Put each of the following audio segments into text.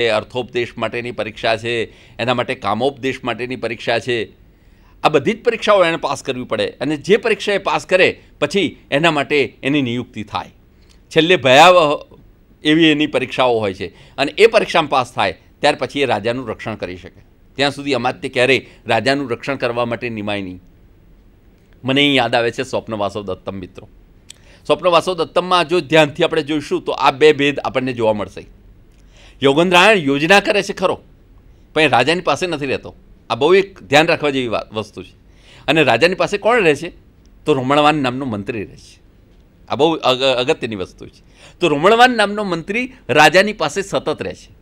અર્થોપદેશ માટેની પરીક્ષા છે, એના માટે કામોપદેશ માટેની પરીક્ષા છે. આ બધી જ પરીક્ષાઓ એને પાસ કરવી પડે અને જે પરીક્ષા એ પાસ કરે, પછી એના માટે એની નિયુક્તિ થાય. છેલ્લે ભયાવહ એવી એની પરીક્ષાઓ હોય છે અને એ પરીક્ષામાં પાસ થાય, ત્યાર પછી એ રાજાનું રક્ષણ કરી શકે. ત્યાં સુધી અમાત્ય ક્યારેય રાજાનું રક્ષણ કરવા માટે નિમાય નહીં. મને અહીં યાદ આવે છે સ્વપ્નવાસવ દત્તમ, મિત્રો. સ્વપ્નવાસવ દત્તમમાં જો ધ્યાનથી આપણે જોઈશું, તો આ બે ભેદ આપણને જોવા મળશે. યોગેન્દ્રાયણ યોજના કરે છે ખરો, પણ રાજાની પાસે નથી રહેતો. આ બહુ એક ધ્યાન રાખવા જેવી વસ્તુ છે. અને રાજાની પાસે કોણ રહે છે? તો રમણવાન નામનો મંત્રી રહે છે. આ બહુ અગત્યની વસ્તુ છે. તો રમણવાન નામનો મંત્રી રાજાની પાસે સતત રહે છે.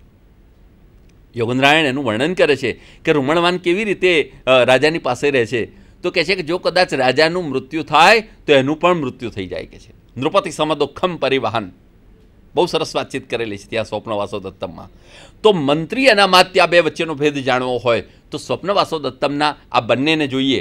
યોગેન્દ્રાયણ એનું વર્ણન કરે છે કે રૂમણવાન કેવી રીતે રાજાની પાસે રહે છે. તો કહે છે કે જો કદાચ રાજાનું મૃત્યુ થાય, તો એનું પણ મૃત્યુ થઈ જાય કે છે. નૃપતિ સમદોખમ પરિવહન. બહુ સરસ વાતચીત કરેલી છે ત્યાં સ્વપ્નવાસો દત્તમમાં તો મંત્રી અને અમાત્ય બે વચ્ચેનો ભેદ જાણવો હોય, તો સ્વપ્નવાસો દત્તમના આ બંનેને જોઈએ.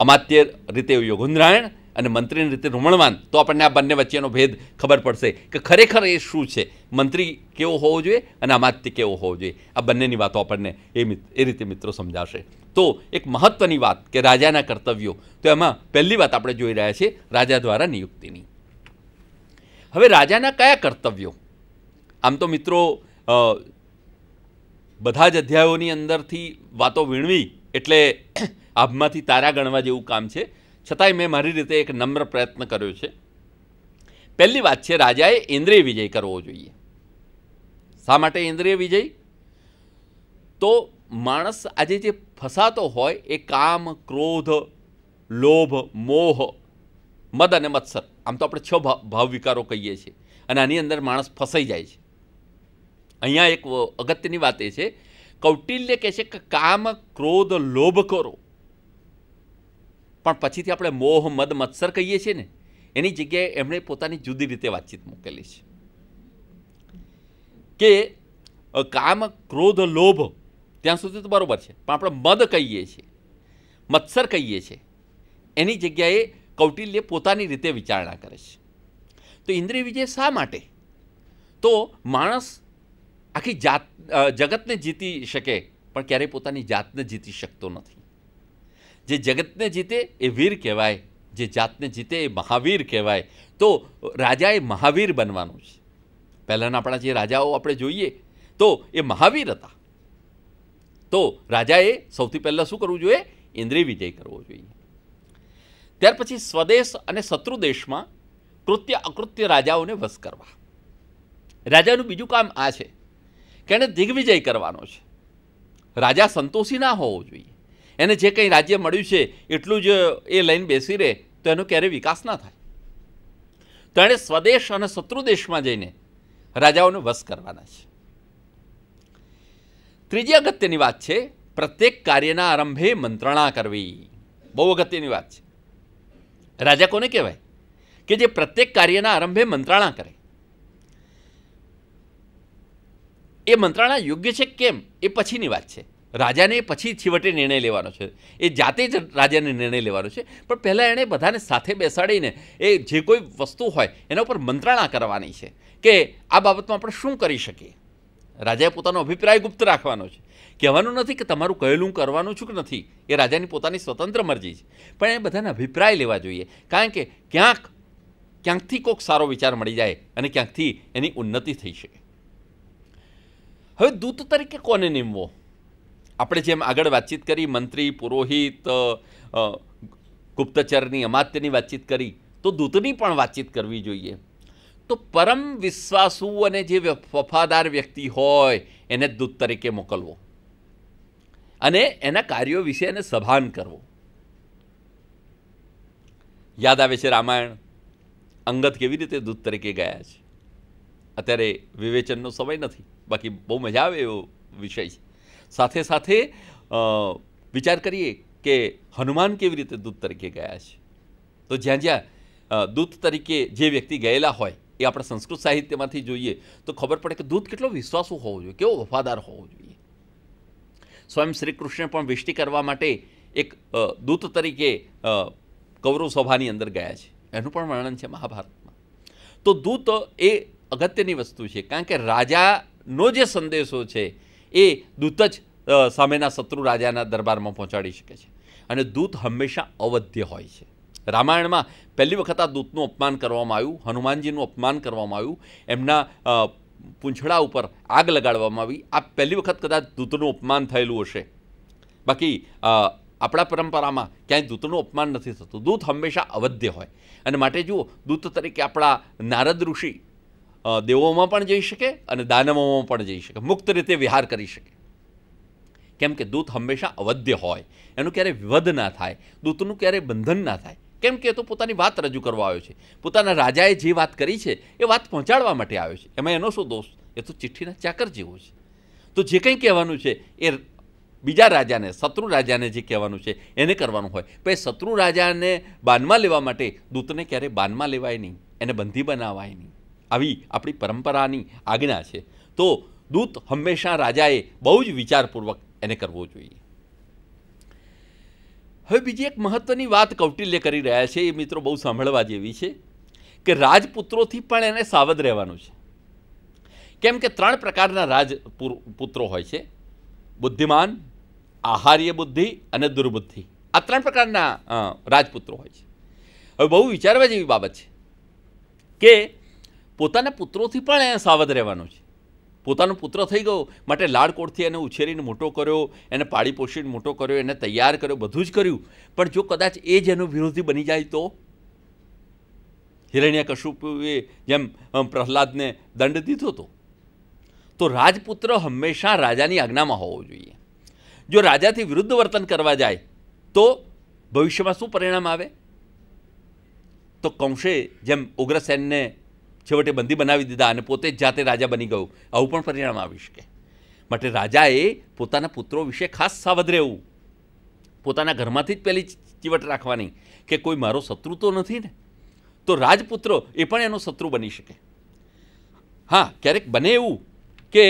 અમાત્ય રીતે યોગુન્દ્રાયણ અને મંત્રીની રીતે રૂમણવાન, તો આપણને આ બંને વચ્ચેનો ભેદ ખબર પડશે કે ખરેખર એ શું છે. મંત્રી કેવો હોવો જોઈએ અને અમાત્ય કેવો હોવો જોઈએ. આ બંનેની વાતો આપણને એ એ રીતે મિત્રો સમજાશે. તો એક મહત્ત્વની વાત કે રાજાના કર્તવ્યો, તો એમાં પહેલી વાત આપણે જોઈ રહ્યા છીએ રાજા દ્વારા નિયુક્તિની. હવે રાજાના કયા કર્તવ્યો? આમ તો મિત્રો બધા જ અધ્યાયોની અંદરથી વાતો વીણવી એટલે આભમાંથી તારા ગણવા જેવું કામ છે. છતાંય મેં મારી રીતે એક નમ્ર પ્રયત્ન કર્યો છે. પહેલી વાત છે, રાજાએ ઇન્દ્રિય વિજય કરવો જોઈએ. શા માટે ઇન્દ્રિય વિજય? તો માણસ આજે જે ફસાતો હોય એ કામ, ક્રોધ, લોભ, મોહ, મદ અને મત્સર આમ તો આપણે છ ભાવ વિકારો કહીએ છીએ. અને આની અંદર માણસ ફસાઈ જાય છે. અહીંયા એક અગત્યની વાત એ છે, કૌટિલ્ય કહે છે કે કામ, ક્રોધ, લોભ કરો. પણ પછીથી આપણે મોહ, મદ, મત્સર કહીએ છીએ ને, એની જગ્યાએ એમણે પોતાની જુદી રીતે વાતચીત મૂકેલી છે. કે કામ, ક્રોધ, લોભ, ત્યાં સુધી તો બરોબર છે, પણ આપણે મદ કહીએ છીએ. મત્સર કહીએ છીએ. એની જગ્યાએ કૌટિલ્ય પોતાની રીતે વિચારણા કરે છે. તો ઇન્દ્રિય વિજય શા માટે? તો માણસ આખી જાત જગતને જીતી શકે, પણ ક્યારેય પોતાની જાતને જીતી શકતો નથી. જે જગતને જીતે એ વીર કહેવાય, જે જાતને જીતે એ મહાવીર કહેવાય. તો રાજાએ મહાવીર બનવાનું છે. પહેલાંના આપણા જે રાજાઓ આપણે જોઈએ, તો એ મહાવીર હતા. તો રાજાએ સૌથી પહેલાં શું કરવું જોઈએ? ઇન્દ્રિય વિજય કરવો જોઈએ. ત્યાર પછી સ્વદેશ અને શત્રુ દેશમાં કૃત્ય અકૃત્ય રાજાઓને વશ કરવા. રાજાનું બીજું કામ આ છે કે એણે દિગ્વિજય કરવાનો છે. રાજા સંતોષી ના હોવો જોઈએ. એને જે કંઈ રાજ્ય મળ્યું છે, એટલું જ એ લઈને બેસી રહે, તો એનો ક્યારેય વિકાસ ના થાય. તો એણે સ્વદેશ અને શત્રુ દેશમાં જઈને રાજાઓને વશ કરવાના છે. ત્રીજી અગત્યની વાત છે, પ્રત્યેક કાર્યના આરંભે મંત્રણા કરવી. બહુ અગત્યની વાત છે. રાજા કોને કહેવાય? કે જે પ્રત્યેક કાર્યના આરંભે મંત્રણા કરે. એ મંત્રણા યોગ્ય છે કેમ? એ પછીની વાત છે. રાજાને પછી છેવટે નિર્ણય લેવાનો છે. એ જાતે જ રાજાને નિર્ણય લેવાનો છે. પણ પહેલાં એણે બધાને સાથે બેસાડીને એ જે કોઈ વસ્તુ હોય, એના ઉપર મંત્રણા કરવાની છે કે આ બાબતમાં આપણે શું કરી શકીએ? રાજાએ પોતાનો અભિપ્રાય ગુપ્ત રાખવાનો છે. કહેવાનું નથી કે તમારું કહેલું કરવાનું છું કે નથી. એ રાજાની પોતાની સ્વતંત્ર મરજી છે. પણ એ બધાને અભિપ્રાય લેવા જોઈએ. કારણ કે ક્યાંક, ક્યાંકથી કોઈક સારો વિચાર મળી જાય અને ક્યાંકથી એની ઉન્નતિ થઈ શકે. હવે દૂત તરીકે કોને નીમવો? આપણે જેમ આગળ વાતચીત કરી, મંત્રી, પુરોહિત ગુપ્તચરની, અમાત્યની વાતચીત કરી, તો દૂતની પણ વાતચીત કરવી જોઈએ. તો પરમ વિશ્વાસુ અને જે વફાદાર વ્યક્તિ હોય, એને દૂત તરીકે મોકલવો. અને એના કાર્યો વિશે એને સભાન કરવો. યાદ આવે છે રામાયણ? અંગત કેવી રીતે દૂત તરીકે ગયા છે? અત્યારે વિવેચનનો સમય નથી. બાકી બહુ મજા આવે એવો વિષય છે. સાથે સાથે વિચાર કરીએ કે હનુમાન કેવી રીતે દૂત તરીકે ગયા છે? તો જ્યાં જ્યાં દૂત તરીકે જે વ્યક્તિ ગયેલા હોય, એ આપણે સંસ્કૃત સાહિત્યમાંથી જોઈએ, તો ખબર પડે કે દૂત કેટલો વિશ્વાસુ હોવો જોઈએ, કેવો વફાદાર હોવો જોઈએ. સ્વયં શ્રી કૃષ્ણ પણ વિષ્ટિ કરવા માટે એક દૂત તરીકે કૌરવ સભાની અંદર ગયા છે. એનું પણ વર્ણન છે મહાભારતમાં. તો દૂત એ અગત્યની વસ્તુ છે, કારણ કે રાજાનો જે સંદેશો છે એ દૂત જ સામેના શત્રુ રાજાના દરબારમાં પહોંચાડી શકે છે. અને દૂત હંમેશા અવધ્ય હોય છે. રામાયણમાં પહેલી વખત આ દૂતનું અપમાન કરવામાં આવ્યું, હનુમાનજીનું અપમાન કરવામાં આવ્યું, એમના પૂંછડા ઉપર આગ લગાડવામાં આવી. આ પહેલી વખત કદાચ દૂધનું અપમાન થયેલું હશે. બાકી આપણા પરંપરામાં ક્યાંય દૂતનું અપમાન નથી થતું. દૂત હંમેશા અવધ્ય હોય. અને માટે જુઓ, દૂત તરીકે આપણા નારદ ઋષિ દેવોમાં પણ જઈ શકે અને દાનવોમાં પણ જઈ શકે. મુક્ત રીતે વિહાર કરી શકે. કેમ કે દૂત હંમેશા અવધ્ય હોય. એનું ક્યારેય વિવધ ના થાય. દૂતનું ક્યારેય બંધન ના થાય. કેમ કે તો પોતાની વાત રજૂ કરવા આવ્યો છે. પોતાના રાજાએ જે વાત કરી છે, એ વાત પહોંચાડવા માટે આવ્યો છે. એમાં એનો શું દોષ? એ તો ચિઠ્ઠીના ચાકર જેવો છે. તો જે કંઈ કહેવાનું છે, એ બીજા રાજાને, શત્રુ રાજાને જે કહેવાનું છે, એને કરવાનું હોય. પણ એ શત્રુ રાજાને બાનમાં લેવા માટે દૂતને ક્યારેય બાનમાં લેવાય નહીં. એને બંધી બનાવાય નહીં. આવી આપણી પરંપરાની આજ્ઞા છે. તો દૂત હંમેશા રાજાએ બહુ જ વિચારપૂર્વક એને કરવો જોઈએ. હવે બીજી એક મહત્ત્વની વાત કૌટિલ્ય કરી રહ્યા છે, એ મિત્રો બહુ સાંભળવા જેવી છે કે રાજપુત્રોથી પણ એને સાવધ રહેવાનું છે. કેમ કે ત્રણ પ્રકારના રાજપુત્રો હોય છે. બુદ્ધિમાન, આહાર્ય બુદ્ધિ અને દુર્બુદ્ધિ. આ ત્રણ પ્રકારના રાજપુત્રો હોય છે. હવે બહુ વિચારવા જેવી બાબત છે કે પોતાના પુત્રોથી પણ એને સાવધ રહેવાનું છે. પોતાનો પુત્ર થઈ ગયો, માટે લાડકોડથી એને ઉછેરીને મોટો કર્યો, એને પાળી પોષીને મોટો કર્યો, એને તૈયાર કર્યો, બધું જ કર્યું. પણ જો કદાચ એ જ એનો વિરોધી બની જાય તો? હિરણ્યકશુપુએ જેમ પ્રહલાદને દંડ દીધો હતો તો રાજપુત્ર હંમેશા રાજાની આજ્ઞામાં હોવો જોઈએ. જો રાજાથી વિરુદ્ધ વર્તન કરવા જાય, તો ભવિષ્યમાં શું પરિણામ આવે? તો કંશે જેમ ઉગ્રસેનને છેવટે બંદી બનાવી દીધા અને પોતે જ જાતે રાજા બની ગયું. આવું પણ પરિણામ આવી શકે. માટે રાજાએ પોતાના પુત્રો વિશે ખાસ સાવધ રહેવું. પોતાના ઘરમાંથી જ પહેલી ચીવટ રાખવાની કે કોઈ મારો શત્રુ તો નથી ને? તો રાજપુત્ર એ પણ એનો શત્રુ બની શકે. હા, ક્યારેક બને એવું કે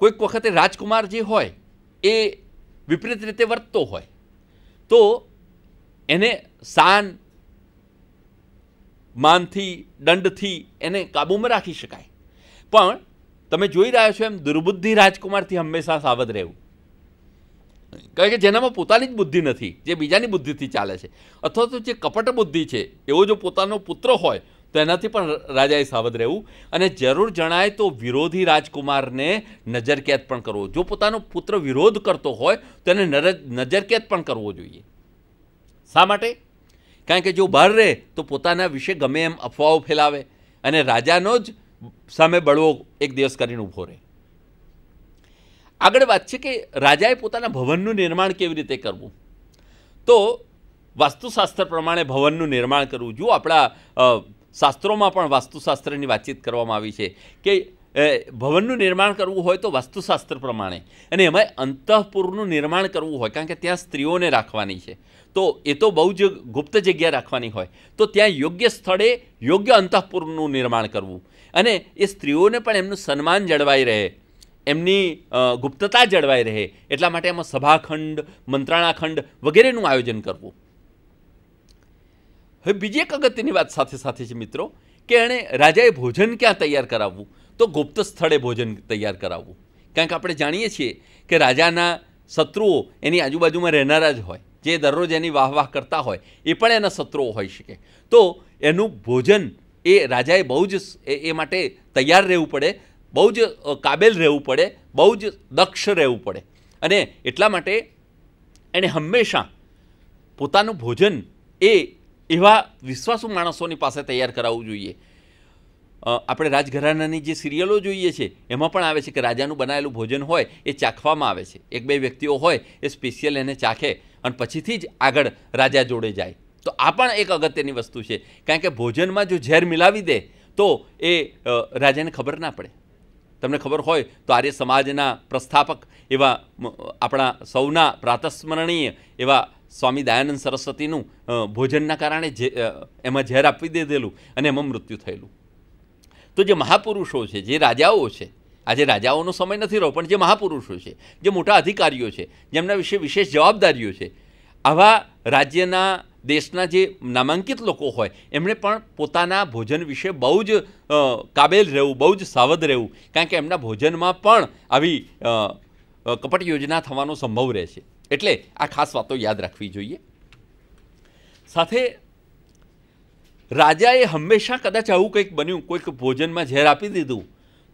કોઈક વખતે રાજકુમાર જે હોય એ વિપરીત રીતે વર્તતો હોય. તો એને સાન માનથી, દંડથી એને કાબૂમાં રાખી શકાય. પણ તમે જોઈ રહ્યા છો એમ દુર્બુદ્ધિ રાજકુમારથી હંમેશા સાવધ રહેવું. કારણ કે જેનામાં પોતાની જ બુદ્ધિ નથી, જે બીજાની બુદ્ધિથી ચાલે છે. અથવા તો જે કપટ બુદ્ધિ છે, એવો જો પોતાનો પુત્ર હોય, તો એનાથી પણ રાજાએ સાવધ રહેવું. અને જરૂર જણાય તો વિરોધી રાજકુમારને નજરકેદ પણ કરવો. જો પોતાનો પુત્ર વિરોધ કરતો હોય, તો એને નજરકેદ પણ કરવો જોઈએ. શા માટે? કારણ કે જો બહાર રહે તો પોતાના વિશે ગમે એમ અફવાઓ ફેલાવે અને રાજાનો જ સામે બળવો એક દિવસ કરીને ઊભો રહે. આગળ વાત છે કે રાજાએ પોતાના ભવનનું નિર્માણ કેવી રીતે કરવું? તો વાસ્તુશાસ્ત્ર પ્રમાણે ભવનનું નિર્માણ કરવું. જો આપણા શાસ્ત્રોમાં પણ વાસ્તુશાસ્ત્રની વાતચીત કરવામાં આવી છે કે ભવનનું નિર્માણ કરવું હોય તો વાસ્તુશાસ્ત્ર પ્રમાણે. અને એમાં અંતઃપુરનું નિર્માણ કરવું હોય, કારણ કે ત્યાં સ્ત્રીઓને રાખવાની છે. તો એ તો બહુ જ ગુપ્ત જગ્યા રાખવાની હોય. તો ત્યાં યોગ્ય સ્થળે યોગ્ય અંતઃપુરનું નિર્માણ કરવું. અને એ સ્ત્રીઓને પણ એમનું સન્માન જળવાઈ રહે. એમની ગુપ્તતા જળવાઈ રહે. એટલા માટે એમાં સભાખંડ, મંત્રણાખંડ વગેરેનું આયોજન કરવું. હવે બીજી એક અગત્યની વાત સાથે સાથે છે મિત્રો, કે એણે રાજાએ ભોજન ક્યાં તૈયાર કરાવવું? તો ગુપ્ત સ્થળે ભોજન તૈયાર કરાવવું. કારણ કે આપણે જાણીએ છીએ કે રાજાના શત્રુઓ એની આજુબાજુમાં રહેનારા જ હોય. જે દરરોજ એની વાહ વાહ કરતા હોય, એ પણ એના શત્રુઓ હોઈ શકે. તો એનું ભોજન એ રાજાએ બહુ જ એ માટે તૈયાર રહેવું પડે, બહુ જ કાબેલ રહેવું પડે, બહુ જ દક્ષ રહેવું પડે. અને એટલા માટે એણે હંમેશા પોતાનું ભોજન એ એવા વિશ્વાસુ માણસોની પાસે તૈયાર કરાવવું જોઈએ. આપણે રાજઘરાનાની જે સિરિયલો જોઈએ છે, એમાં પણ આવે છે કે રાજાનું બનાવેલું ભોજન હોય, એ ચાખવામાં આવે છે. એક બે વ્યક્તિઓ હોય, એ સ્પેશિયલ એને ચાખે અને પછીથી જ આગળ રાજા જોડે જાય. તો આ પણ એક અગત્યની વસ્તુ છે. કારણ કે ભોજનમાં જો ઝેર મિલાવી દે, તો એ રાજાને ખબર ના પડે. તમને ખબર હોય, તો આર્ય સમાજના પ્રસ્થાપક એવા આપણા સૌના પ્રાતસ્મરણીય એવા સ્વામી દયાનંદ સરસ્વતીનું ભોજનના કારણે જે એમાં ઝેર આપી દીધેલું અને એમાં મૃત્યુ થયેલું. તો જે મહાપુરુષો છે, જે રાજાઓ છે, આજે રાજાઓનો સમય નથી રહ્યો, પણ જે મહાપુરુષો છે, જે મોટા અધિકારીઓ છે, જેમના વિશે વિશેષ જવાબદારીઓ છે, આવા રાજ્યના, દેશના જે નામાંકિત લોકો હોય, એમણે પણ પોતાના ભોજન વિશે બહુ જ કાબેલ રહેવું, બહુ જ સાવધ રહેવું, કારણ કે એમના ભોજનમાં પણ આવી કપટ યોજના થવાનો સંભવ રહે છે. એટલે આ ખાસ વાતો યાદ રાખવી જોઈએ. સાથે રાજાએ હંમેશા કદાચ આવું કંઈક બન્યું, કોઈક ભોજનમાં ઝેર આપી દીધું,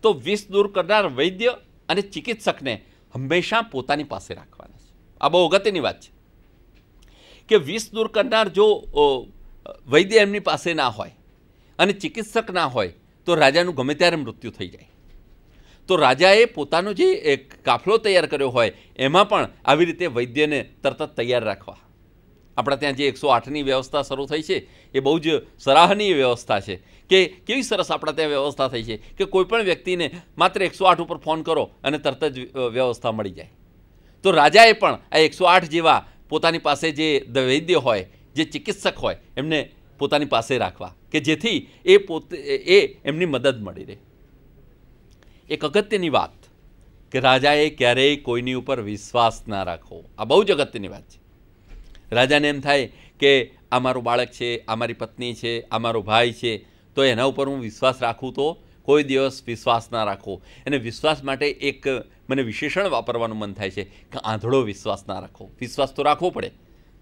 તો વિષ દૂર કરનાર વૈદ્ય અને ચિકિત્સકને હંમેશા પોતાની પાસે રાખવાના છે. આ બહુ અગત્યની વાત છે. કે વિષ દૂર કરનાર જો વૈદ્ય એમની પાસે ના હોય અને ચિકિત્સક ના હોય, તો રાજાનું ગમે ત્યારે મૃત્યુ થઈ જાય. તો રાજાએ પોતાનો જે એક કાફલો તૈયાર કર્યો હોય, એમાં પણ આવી રીતે વૈદ્યને તરત તૈયાર રાખવા. આપણા ત્યાં જે એકસો આઠની વ્યવસ્થા શરૂ થઈ છે, એ બહુ જ સરાહનીય વ્યવસ્થા છે. કે કેવી સરસ આપણા ત્યાં વ્યવસ્થા થઈ છે કે કોઈપણ વ્યક્તિને માત્ર એકસો આઠ ઉપર ફોન કરો અને તરત જ વ્યવસ્થા મળી જાય. તો રાજાએ પણ આ એકસો આઠ જેવા પોતાની પાસે જે વૈદ્ય હોય, જે ચિકિત્સક હોય, એમને પોતાની પાસે રાખવા કે જેથી એ પોતે, એ એમની મદદ મળી રહે. એક અગત્યની વાત કે રાજાએ ક્યારેય કોઈની ઉપર વિશ્વાસ ના રાખવો. આ બહુ જ અગત્યની વાત છે. રાજાને એમ થાય કે આ મારું બાળક છે, આ મારી પત્ની છે, આ મારો ભાઈ છે, તો એના ઉપર હું વિશ્વાસ રાખું તો કોઈ દિવસ વિશ્વાસ ના રાખો. અને વિશ્વાસ માટે એક મને વિશેષણ વાપરવાનું મન થાય છે કે આંધળો વિશ્વાસ ના રાખો. વિશ્વાસ તો રાખવો પડે.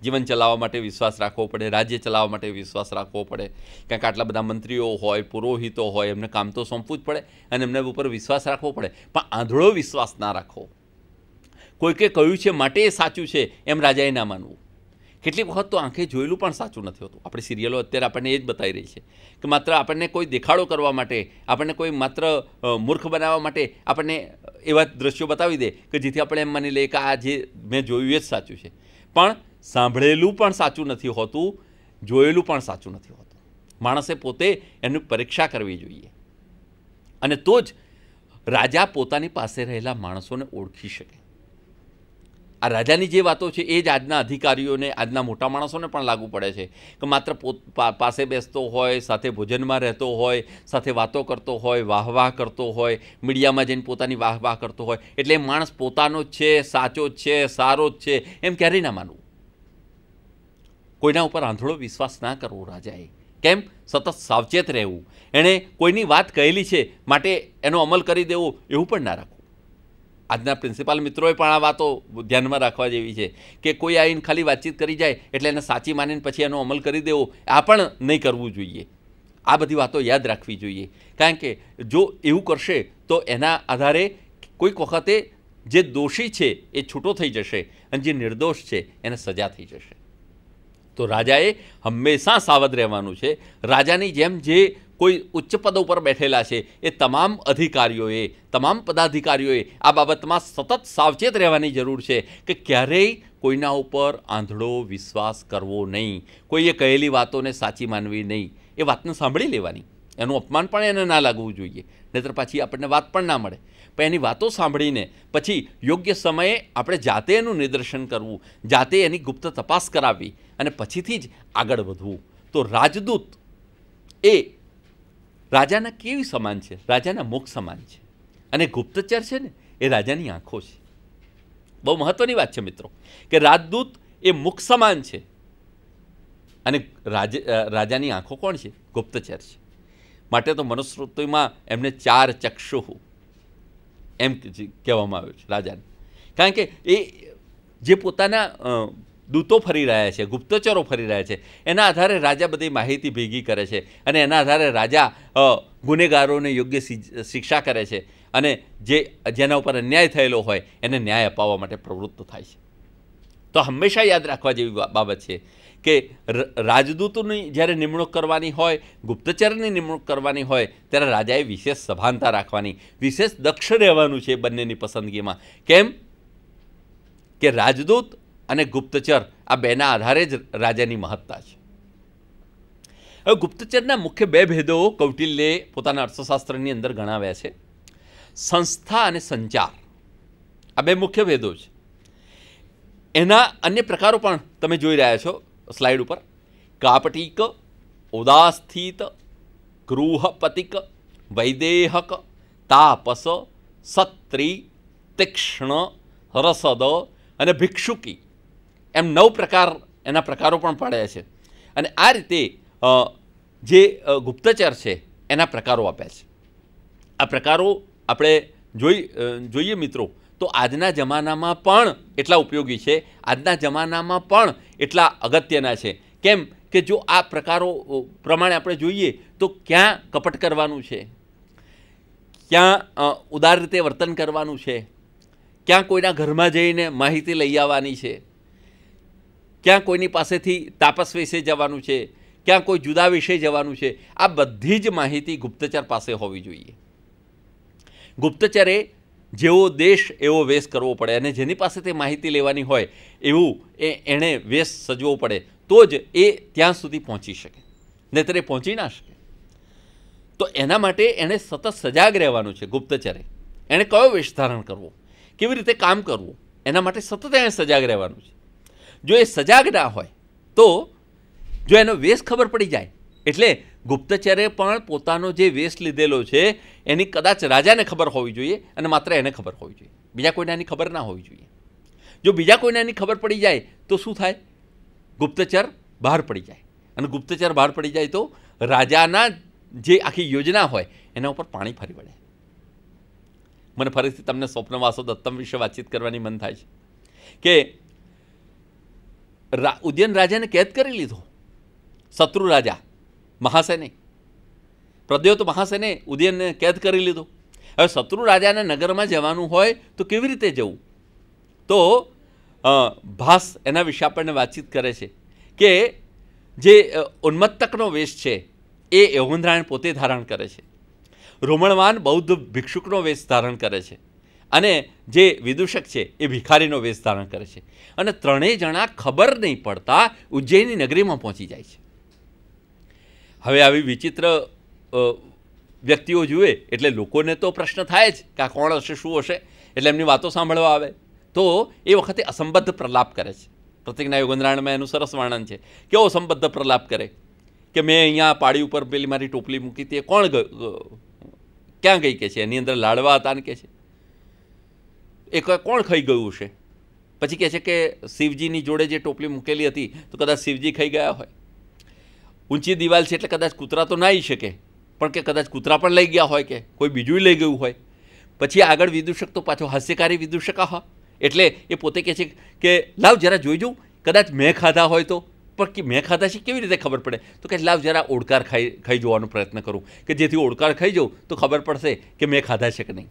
જીવન ચલાવવા માટે વિશ્વાસ રાખવો પડે, રાજ્ય ચલાવવા માટે વિશ્વાસ રાખવો પડે. કારણ કે આટલા બધા મંત્રીઓ હોય, પુરોહિતો હોય, એમને કામ તો સોંપવું જ પડે અને એમના ઉપર વિશ્વાસ રાખવો પડે. પણ આંધળો વિશ્વાસ ના રાખો. કોઈકે કહ્યું છે, માટે એ સાચું છે, એમ રાજાએ ના માનવું. કેટલીક વખત તો આંખે જોયેલું પણ સાચું નથી હોતું. આપણી સિરિયલો અત્યારે આપણને એ જ બતાવી રહી છે કે માત્ર આપણને કોઈ દેખાડો કરવા માટે, આપણને કોઈ માત્ર મૂર્ખ બનાવવા માટે આપણને એવા દ્રશ્યો બતાવી દે કે જેથી આપણે એમ માની લઈએ કે આ જે મેં જોયું એ જ સાચું છે. પણ સાંભળેલું પણ સાચું નથી હોતું, જોયેલું પણ સાચું નથી હોતું. માણસે પોતે એની પરીક્ષા કરવી જોઈએ. અને તો જ રાજા પોતાની પાસે રહેલા માણસોને ઓળખી શકે. આ રાજાની જે વાતો છે એ જ આજના અધિકારીઓને, આજના મોટા માણસોને પણ લાગુ પડે છે કે માત્ર પોત પાસે બેસતો હોય, સાથે ભોજનમાં રહેતો હોય, સાથે વાતો કરતો હોય વાહ વાહ કરતો હોય, મીડિયામાં જઈને પોતાની વાહ વાહ કરતો હોય, એટલે માણસ પોતાનો જ છે, સાચો જ છે, સારો જ છે, એમ ક્યારેય ના માનવું. કોઈના ઉપર આંધળો વિશ્વાસ ના કરવો રાજાએ. કેમ? સતત સાવચેત રહેવું. એણે કોઈની વાત કહેલી છે, માટે એનો અમલ કરી દેવો એવું પણ ના રાખવું. આજના પ્રિન્સિપાલ મિત્રોએ પણ આ વાતો ધ્યાનમાં રાખવા જેવી છે કે કોઈ આવીને ખાલી વાતચીત કરી જાય એટલે એને સાચી માનીને પછી એનો અમલ કરી દેવો, આ પણ નહીં કરવું જોઈએ. આ બધી વાતો યાદ રાખવી જોઈએ. કારણ કે જો એવું કરશે તો એના આધારે કોઈક વખતે જે દોષી છે એ છૂટો થઈ જશે અને જે નિર્દોષ છે એને સજા થઈ જશે. તો રાજાએ હંમેશા સાવધ રહેવાનું છે. રાજાની જેમ જે કોઈ ઉચ્ચ પદ ઉપર બેઠેલા છે, એ તમામ અધિકારીઓએ, તમામ પદાધિકારીઓએ આ બાબતમાં સતત સાવચેત રહેવાની જરૂર છે કે ક્યારેય કોઈના ઉપર આંધળો વિશ્વાસ કરવો નહીં. કોઈએ કહેલી વાતોને સાચી માનવી નહીં. એ વાતને સાંભળી લેવાની. એનું અપમાન પણ એને ના લાગવું જોઈએ. નહીતર પાછી આપણને વાત પણ ના મળે. પણ એની વાતો સાંભળીને પછી યોગ્ય સમયે આપણે જાતે એનું નિદર્શન કરવું, જાતે એની ગુપ્ત તપાસ કરાવવી અને પછીથી જ આગળ વધવું. તો રાજદૂત એ રાજાના કેવી સમાન છે? રાજાના મુખ સમાન છે. અને ગુપ્તચર છે ને, એ રાજાની આંખો છે. બહુ મહત્વની વાત છે મિત્રો, કે રાજદૂત એ મુખ સમાન છે. અને રાજ રાજાની આંખો કોણ છે? ગુપ્તચર છે. માટે તો મનુસ્મૃતિમાં એમને ચાર ચક્ષુ એમ કહેવામાં આવ્યું છે રાજાને. કારણ કે એ જે પોતાના દૂતો ફરી રહ્યા છે, ગુપ્તચરો ફરી રહ્યા છે. એના આધારે રાજા બધી માહિતી ભેગી કરે છે અને એના આધારે રાજા ગુનેગારોને યોગ્ય શિક્ષા કરે છે અને જે, જેના ઉપર અન્યાય થયેલો હોય એને ન્યાય અપાવવા માટે પ્રવૃત્ત થાય છે. તો હંમેશા યાદ રાખવા જેવી બાબત છે કે રાજદૂતોની જ્યારે નિમણૂક કરવાની હોય, ગુપ્તચરની નિમણૂક કરવાની હોય, ત્યારે રાજાએ વિશેષ સભાનતા રાખવાની, વિશેષ દક્ષ રહેવાનું છે બંનેની પસંદગીમાં. કેમ? કે રાજદૂત અને ગુપ્તચર, આ બેના આધારે જ રાજાની મહત્તા છે. હવે ગુપ્તચરના મુખ્ય બે ભેદો કૌટિલ્યે પોતાના અર્થશાસ્ત્રની અંદર ગણાવ્યા છે. સંસ્થા અને સંચાર. આ બે મુખ્ય ભેદો છે. એના અન્ય પ્રકારો પણ તમે જોઈ રહ્યા છો સ્લાઇડ ઉપર. કાપટીક ઉદાસ્થિત ગૃહપતિક, વૈદેહક, તાપસ સત્રી તીક્ષ્ણ રસદ અને ભિક્ષુકી. એમ નવ પ્રકાર એના પ્રકારો પણ પાડ્યા છે. અને આ રીતે જે ગુપ્તચર છે, એના પ્રકારો આપ્યા છે. આ પ્રકારો આપણે જોઈ જોઈએ મિત્રો, તો આજના જમાનામાં પણ એટલા ઉપયોગી છે, આજના જમાનામાં પણ એટલા અગત્યના છે. કેમ કે જો આ પ્રકારો પ્રમાણે આપણે જોઈએ, તો ક્યાં કપટ કરવાનું છે? ક્યાં ઉદાર રીતે વર્તન કરવાનું છે? ક્યાં કોઈના ઘરમાં જઈને માહિતી લઈ આવવાની છે? ક્યાં કોઈની પાસેથી તાપસ વિશે જવાનું છે, ક્યાં કોઈ જુદા વિશે જવાનું છે, આ બધી જ માહિતી ગુપ્તચર પાસે હોવી જોઈએ. ગુપ્તચરે જેવો દેશ એવો વેશ કરવો પડે અને જેની પાસે તે માહિતી લેવાની હોય એવું એ એણે વેશ સજવો પડે, તો જ એ ત્યાં સુધી પહોંચી શકે. નહીતર પહોંચી ના શકે. તો એના માટે એણે સતત સજાગ રહેવાનું છે ગુપ્તચરે. એણે કયો વેશ ધારણ કરવો? કેવી રીતે કામ કરવું? એના માટે સતત એણે સજાગ રહેવાનું છે. જો એ સજાગ ના હોય, તો જો એનો વેશ ખબર પડી જાય. એટલે ગુપ્તચરે પણ પોતાનો જે વેશ લીધેલો છે, એની કદાચ રાજાને ખબર હોવી જોઈએ અને માત્ર એને ખબર હોવી જોઈએ. બીજા કોઈને એની ખબર ના હોવી જોઈએ. જો બીજા કોઈને એની ખબર પડી જાય, તો શું થાય? ગુપ્તચર બહાર પડી જાય. અને ગુપ્તચર બહાર પડી જાય તો રાજાના જે આખી યોજના હોય, એના ઉપર પાણી ફરી વળે. મને ફરીથી તમને સ્વપ્નવાસો દત્તમ વિશે વાતચીત કરવાની મન થાય છે કે ઉદયન રાજાને કેદ કરી લીધો. શત્રુ રાજા, મહાસેને. પ્રદ્યોત મહાસેને ઉદયનને કેદ કરી લીધો. હવે શત્રુ રાજાના નગરમાં જવાનું હોય તો કેવી રીતે જવું? તો ભાસ એના વિશે આપણને વાતચીત કરે છે કે જે ઉન્મત્તકનો વેશ છે એ યૌવનરાયણ પોતે ધારણ કરે છે. રોમણવાન બૌદ્ધ ભિક્ષુકનો વેશ ધારણ કરે છે. અને જે વિદૂષક છે એ ભિખારીનો વેશ ધારણ કરે છે. અને ત્રણેય જણા ખબર નહીં પડતા ઉજ્જૈની નગરીમાં પહોંચી જાય છે. હવે આવી વિચિત્ર વ્યક્તિઓ જુએ એટલે લોકોને તો પ્રશ્ન થાય જ કે આ કોણ હશે, શું હશે? એટલે એમની વાતો સાંભળવા આવે. તો એ વખતે અસંબદ્ધ પ્રલાપ કરે છે. પ્રતિજ્ઞા યોગંદ્રાયણમાં એનું સરસ વર્ણન છે. કેવો અસંબદ્ધ પ્રલાપ કરે? કે મેં અહીંયા પાડી ઉપર પેલી મારી ટોપલી મૂકી હતી એ કોણ ક્યાં ગઈ કે છે? એની અંદર લાડવા હતા ને કે છે? એ કોણ ખાઈ ગયું છે પછી કહે છે કે શિવજીની જોડે જે ટોપલી મૂકેલી હતી, તો કદાચ શિવજી ખાઈ ગયા હોય. ઊંચી દિવાલ છે એટલે કદાચ કૂતરા તો ના આવી શકે, પણ કે કદાચ કૂતરા પણ લઈ ગયા હોય કે કોઈ બીજું લઈ ગયું હોય. પછી આગળ વિદૂષક તો પાછો હાસ્યકારી વિદૂષક હા એટલે એ પોતે કહે છે કે, લાવ જરા જોઈ જોઉં, કદાચ મેં ખાધા હોય તો. પણ કે મેં ખાધા છે કેવી રીતે ખબર પડે? તો કે લાવ જરા ઓડકાર ખાઈ ખાઈ જોવાનો પ્રયત્ન કરું. કે જેથી ઓડકાર ખાઈ જાઉં તો ખબર પડશે કે મેં ખાધા છે કે નહીં.